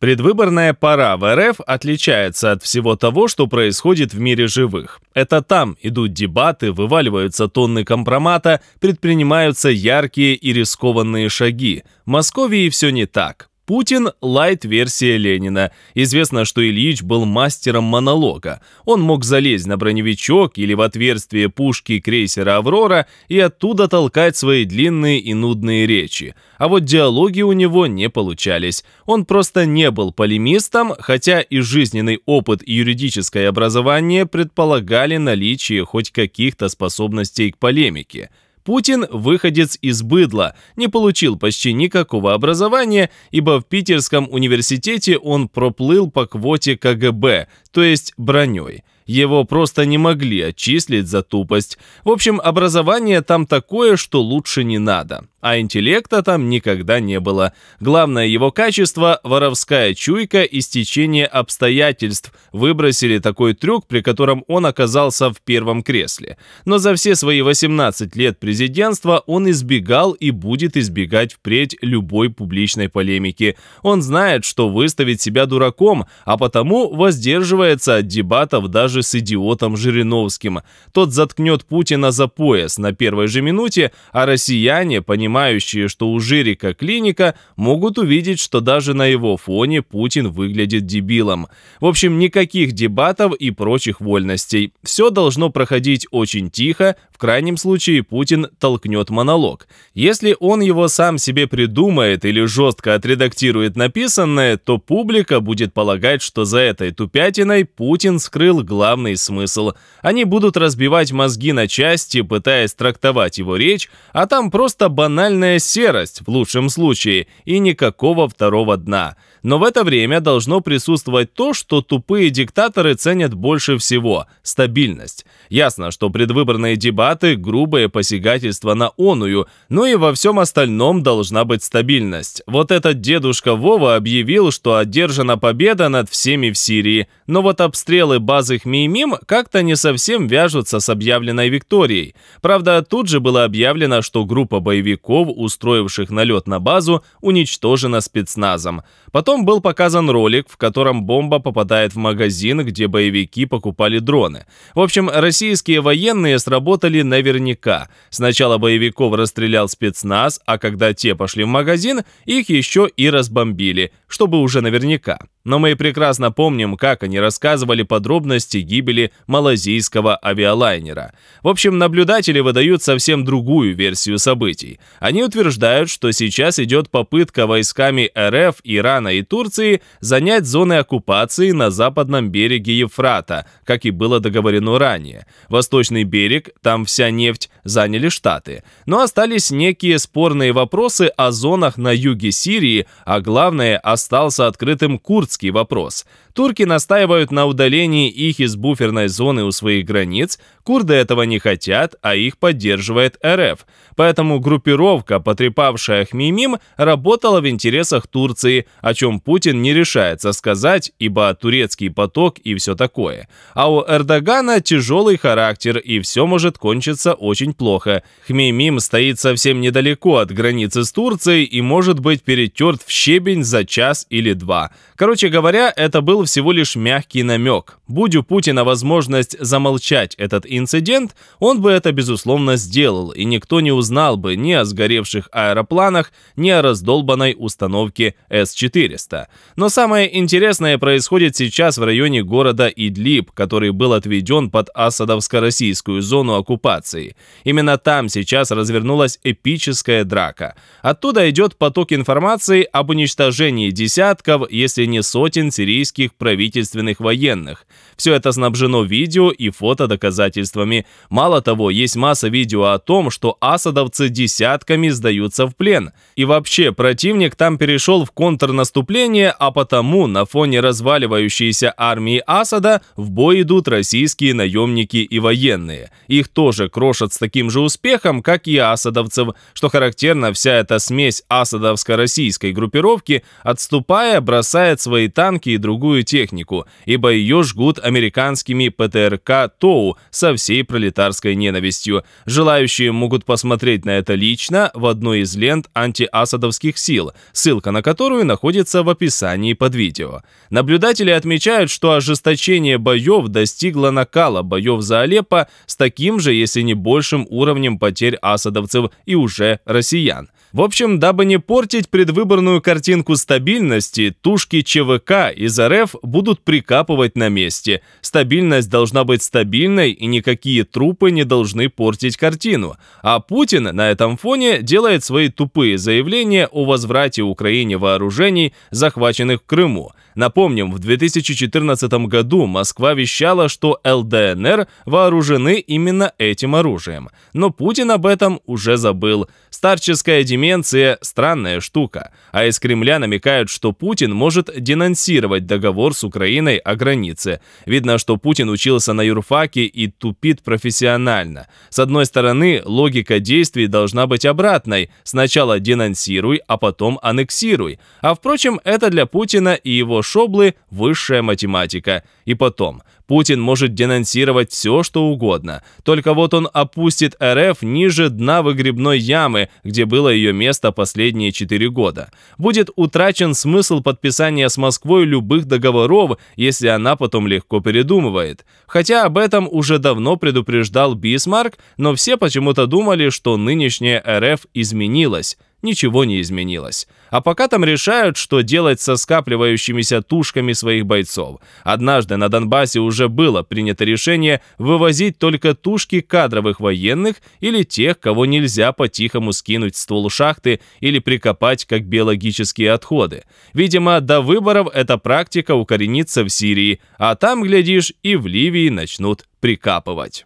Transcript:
Предвыборная пора в РФ отличается от всего того, что происходит в мире живых. Это там идут дебаты, вываливаются тонны компромата, предпринимаются яркие и рискованные шаги. В Москве все не так. Путин – лайт-версия Ленина. Известно, что Ильич был мастером монолога. Он мог залезть на броневичок или в отверстие пушки крейсера «Аврора» и оттуда толкать свои длинные и нудные речи. А вот диалоги у него не получались. Он просто не был полемистом, хотя и жизненный опыт и юридическое образование предполагали наличие хоть каких-то способностей к полемике – Путин – выходец из быдла, не получил почти никакого образования, ибо в Питерском университете он проплыл по квоте КГБ, то есть броней. Его просто не могли отчислить за тупость. В общем, образование там такое, что лучше не надо. А интеллекта там никогда не было. Главное его качество – воровская чуйка и стечение обстоятельств. Выбросили такой трюк, при котором он оказался в первом кресле. Но за все свои 18 лет президентства он избегал и будет избегать впредь любой публичной полемики. Он знает, что выставить себя дураком, а потому воздерживается от дебатов даже с идиотом Жириновским. Тот заткнет Путина за пояс на первой же минуте, а россияне, понимающие, что у Жирика клиника, могут увидеть, что даже на его фоне Путин выглядит дебилом. В общем, никаких дебатов и прочих вольностей. Все должно проходить очень тихо, в крайнем случае Путин толкнет монолог. Если он его сам себе придумает или жестко отредактирует написанное, то публика будет полагать, что за этой тупятиной Путин скрыл главный смысл. Они будут разбивать мозги на части, пытаясь трактовать его речь, а там просто банальная серость в лучшем случае и никакого второго дна. Но в это время должно присутствовать то, что тупые диктаторы ценят больше всего – стабильность. Ясно, что предвыборные дебаты – грубое посягательство на оную, но и во всем остальном должна быть стабильность. Вот этот дедушка Вова объявил, что одержана победа над всеми в Сирии, но вот обстрелы базы Хмеймим как-то не совсем вяжутся с объявленной Викторией. Правда, тут же было объявлено, что группа боевиков, устроивших налет на базу, уничтожена спецназом. Потом был показан ролик, в котором бомба попадает в магазин, где боевики покупали дроны. В общем, российские военные сработали наверняка. Сначала боевиков расстрелял спецназ, а когда те пошли в магазин, их еще и разбомбили, чтобы уже наверняка. Но мы прекрасно помним, как они рассказывали подробности гибели малазийского авиалайнера. В общем, наблюдатели выдают совсем другую версию событий. Они утверждают, что сейчас идет попытка войсками РФ, Ирана и Турции занять зоны оккупации на западном береге Ефрата, как и было договорено ранее. Восточный берег, там вся нефть, заняли Штаты. Но остались некие спорные вопросы о зонах на юге Сирии, а главное, остался открытым Курдский турецкий вопрос. Турки настаивают на удалении их из буферной зоны у своих границ, курды этого не хотят, а их поддерживает РФ. Поэтому группировка, потрепавшая Хмимим, работала в интересах Турции, о чем Путин не решается сказать, ибо турецкий поток и все такое. А у Эрдогана тяжелый характер, и все может кончиться очень плохо. Хмимим стоит совсем недалеко от границы с Турцией и может быть перетерт в щебень за час или два. Короче говоря, это был всего лишь мягкий намек. Будь у Путина возможность замолчать этот инцидент, он бы это безусловно сделал, и никто не узнал бы ни о сгоревших аэропланах, ни о раздолбанной установке С-400. Но самое интересное происходит сейчас в районе города Идлиб, который был отведен под Асадовско-российскую зону оккупации. Именно там сейчас развернулась эпическая драка. Оттуда идет поток информации об уничтожении десятков, если не сотен сирийских правительственных военных. Все это снабжено видео и фотодоказательствами. Мало того, есть масса видео о том, что асадовцы десятками сдаются в плен. И вообще, противник там перешел в контрнаступление, а потому на фоне разваливающейся армии Асада в бой идут российские наемники и военные. Их тоже крошат с таким же успехом, как и асадовцев, что характерно, вся эта смесь асадовско-российской группировки, отступая, бросает свои танки и другую технику, ибо ее жгут американскими ПТРК ТОУ со всей пролетарской ненавистью. Желающие могут посмотреть на это лично в одной из лент антиасадовских сил, ссылка на которую находится в описании под видео. Наблюдатели отмечают, что ожесточение боев достигло накала боев за Алеппо с таким же, если не большим уровнем потерь асадовцев и уже россиян. В общем, дабы не портить предвыборную картинку стабильности, тушки ЧВК из РФ будут прикапывать на месте. Стабильность должна быть стабильной, и никакие трупы не должны портить картину. А Путин на этом фоне делает свои тупые заявления о возврате Украине вооружений, захваченных в Крыму. Напомним, в 2014 году Москва вещала, что ЛДНР вооружены именно этим оружием. Но Путин об этом уже забыл. Старческая деменция – странная штука. А из Кремля намекают, что Путин может денонсировать договор с Украиной о границе. Видно, что Путин учился на юрфаке и тупит профессионально. С одной стороны, логика действий должна быть обратной. Сначала денонсируй, а потом аннексируй. А впрочем, это для Путина и его Шоблы – высшая математика. И потом, Путин может денонсировать все, что угодно. Только вот он опустит РФ ниже дна выгребной ямы, где было ее место последние 4 года. Будет утрачен смысл подписания с Москвой любых договоров, если она потом легко передумывает. Хотя об этом уже давно предупреждал Бисмарк, но все почему-то думали, что нынешняя РФ изменилась ничего не изменилось. А пока там решают, что делать со скапливающимися тушками своих бойцов. Однажды на Донбассе уже было принято решение вывозить только тушки кадровых военных или тех, кого нельзя по-тихому скинуть в ствол шахты или прикопать как биологические отходы. Видимо, до выборов эта практика укоренится в Сирии, а там, глядишь, и в Ливии начнут прикапывать.